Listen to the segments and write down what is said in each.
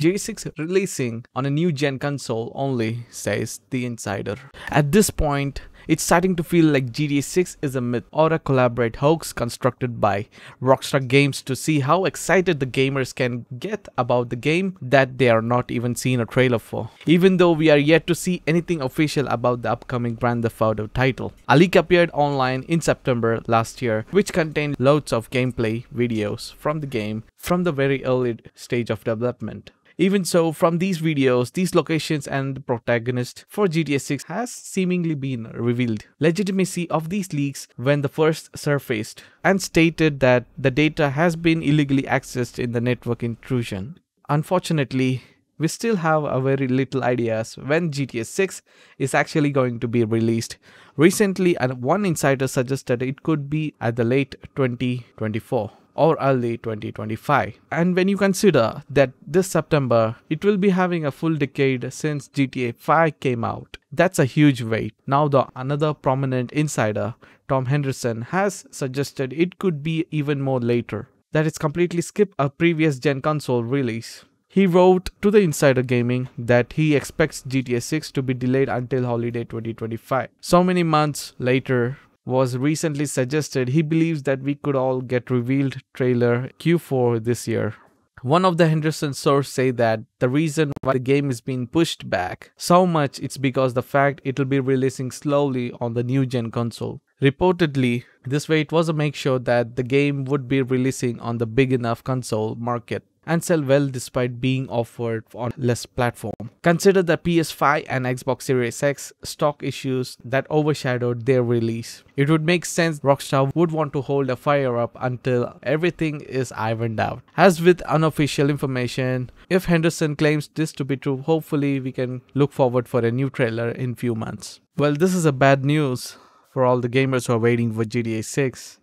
GTA 6 releasing on a new gen console only, says The Insider. At this point, it's starting to feel like GTA 6 is a myth or a collaborate hoax constructed by Rockstar Games to see how excited the gamers can get about the game that they are not even seeing a trailer for. Even though we are yet to see anything official about the upcoming Grand Theft Auto title. A leak appeared online in September last year which contained loads of gameplay videos from the game from the very early stage of development. Even so, from these videos, these locations and the protagonist for GTA 6 has seemingly been revealed. Legitimacy of these leaks when the first surfaced and stated that the data has been illegally accessed in the network intrusion. Unfortunately, we still have a very little ideas when GTA 6 is actually going to be released. Recently, one insider suggested it could be at the late 2024 or early 2025. And when you consider that this September it will be having a full decade since GTA 5 came out, that's a huge wait. Now the another prominent insider, Tom Henderson, has suggested it could be even more later. That it's completely skip a previous gen console release. He wrote to the Insider Gaming that he expects GTA 6 to be delayed until holiday 2025. So many months later, was recently suggested he believes that we could all get revealed trailer Q4 this year. One of the Henderson sources say that the reason why the game is being pushed back so much it's because the fact it'll be releasing slowly on the new gen console. Reportedly, this way it was to make sure that the game would be releasing on the big enough console market and sell well despite being offered on less platform. Consider the PS5 and Xbox Series X stock issues that overshadowed their release. It would make sense Rockstar would want to hold a fire up until everything is ironed out. As with unofficial information, if Henderson claims this to be true, hopefully we can look forward for a new trailer in few months. Well, this is a bad news for all the gamers who are waiting for GTA 6.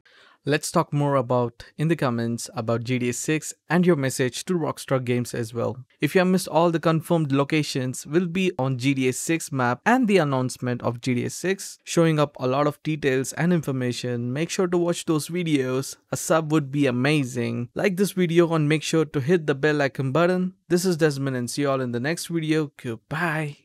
Let's talk more about in the comments about GTA 6 and your message to Rockstar Games as well. If you have missed all the confirmed locations will be on GTA 6 map and the announcement of GTA 6 showing up a lot of details and information. Make sure to watch those videos. A sub would be amazing. Like this video and make sure to hit the bell icon button. This is Dezzmon and see you all in the next video. Goodbye.